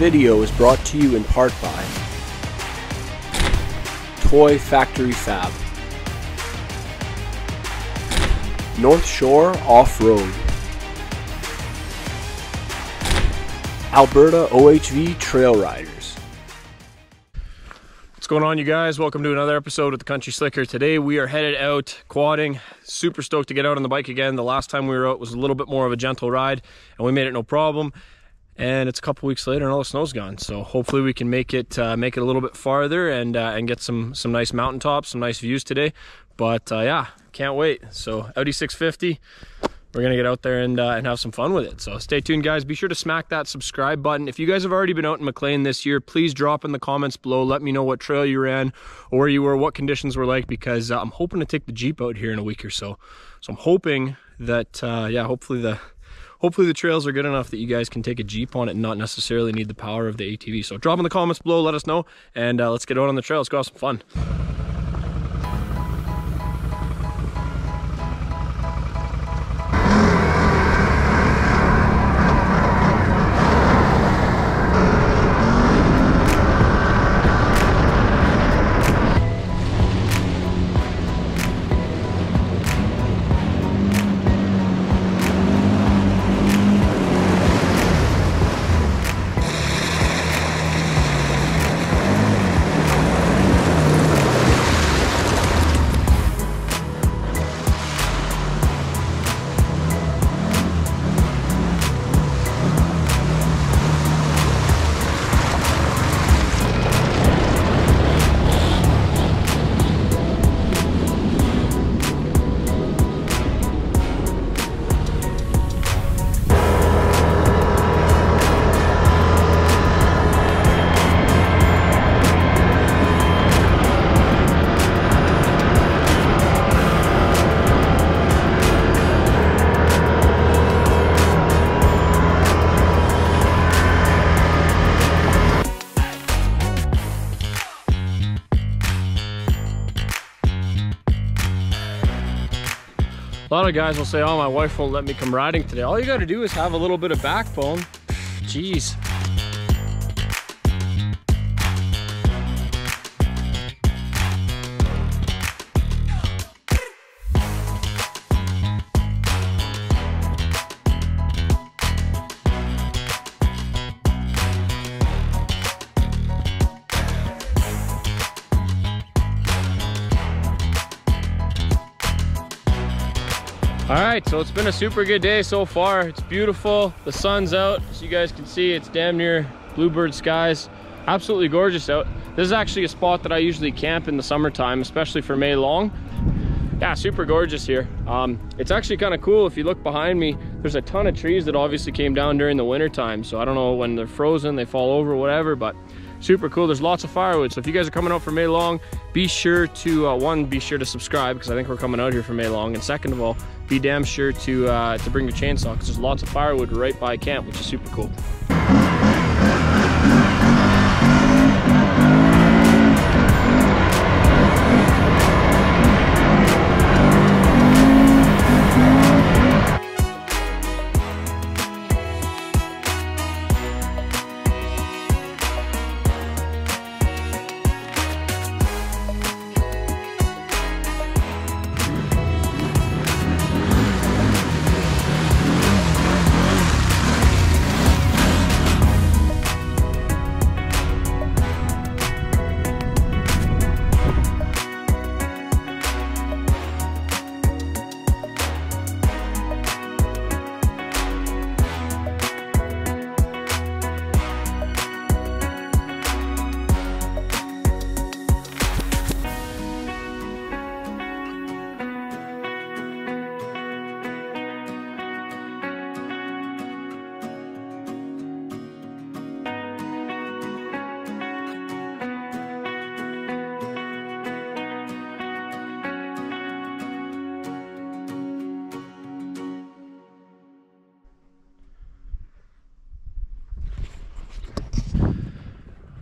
video is brought to you in part by Toy Factory Fab, North Shore Off Road, Alberta OHV Trail Riders. What's going on, you guys? Welcome to another episode of the Country Slicker. Today we are headed out quadding. Super stoked to get out on the bike again. The last time we were out was a little bit more of a gentle ride, and we made it no problem. And it's a couple weeks later, and all the snow's gone. So hopefully we can make it uh, make it a little bit farther and uh, and get some some nice mountaintops, some nice views today. But uh, yeah, can't wait. So Audi 650 we're gonna get out there and, uh, and have some fun with it. So stay tuned, guys. Be sure to smack that subscribe button. If you guys have already been out in McLean this year, please drop in the comments below. Let me know what trail you ran or you were, what conditions were like, because uh, I'm hoping to take the Jeep out here in a week or so. So I'm hoping that, uh, yeah, hopefully the hopefully the trails are good enough that you guys can take a Jeep on it and not necessarily need the power of the ATV. So drop in the comments below, let us know, and uh, let's get out on the trail. Let's go have some fun. A lot of guys will say, oh, my wife won't let me come riding today. All you gotta do is have a little bit of backbone. Jeez. All right, so it's been a super good day so far. It's beautiful. The sun's out. As you guys can see, it's damn near bluebird skies. Absolutely gorgeous out. This is actually a spot that I usually camp in the summertime, especially for May long. Yeah, super gorgeous here. Um, it's actually kind of cool. If you look behind me, there's a ton of trees that obviously came down during the winter time. So I don't know when they're frozen, they fall over, whatever, but super cool. There's lots of firewood. So if you guys are coming out for May long, be sure to, uh, one, be sure to subscribe because I think we're coming out here for May long. And second of all, be damn sure to, uh, to bring your chainsaw because there's lots of firewood right by camp, which is super cool.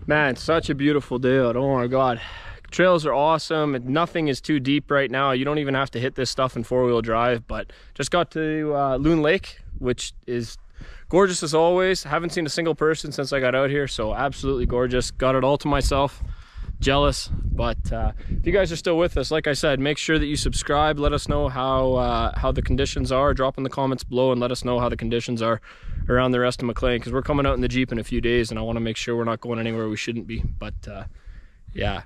Man, such a beautiful day. Oh my God. Trails are awesome. Nothing is too deep right now. You don't even have to hit this stuff in four wheel drive, but just got to uh, Loon Lake, which is gorgeous as always. Haven't seen a single person since I got out here, so absolutely gorgeous. Got it all to myself. Jealous, but uh, if you guys are still with us, like I said, make sure that you subscribe. Let us know how uh, how the conditions are. Drop in the comments below and let us know how the conditions are around the rest of McLean because we're coming out in the Jeep in a few days, and I want to make sure we're not going anywhere we shouldn't be. But uh, yeah,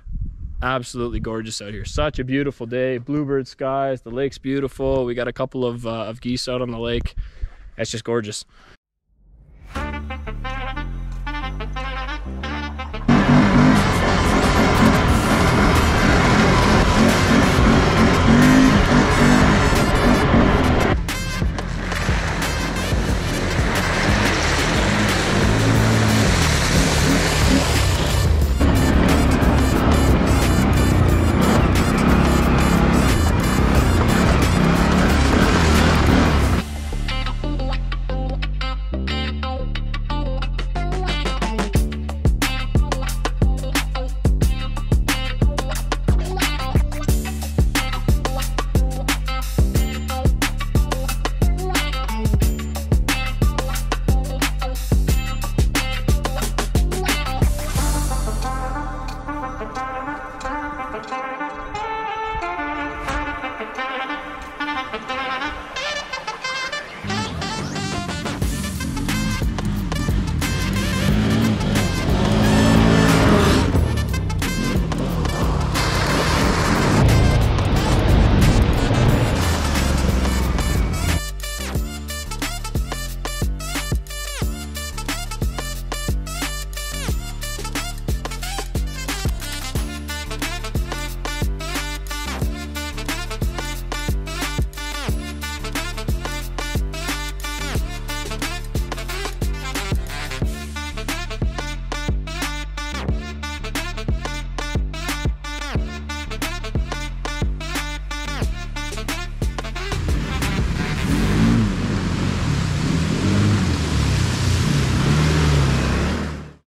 absolutely gorgeous out here. Such a beautiful day. Bluebird skies. The lake's beautiful. We got a couple of uh, of geese out on the lake. It's just gorgeous.